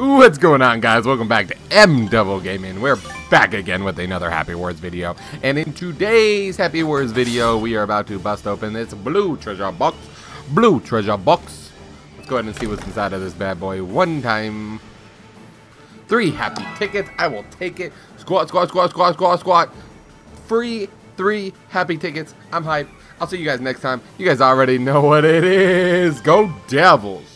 What's going on guys? Welcome back to MDevil Gaming. We're back again with another Happy Wars video. And in today's Happy Wars video, we are about to bust open this blue treasure box. Blue treasure box. Let's go ahead and see what's inside of this bad boy one time. Three happy tickets. I will take it. Squat, squat, squat, squat, squat, squat. Free three happy tickets. I'm hyped. I'll see you guys next time. You guys already know what it is. Go Devils.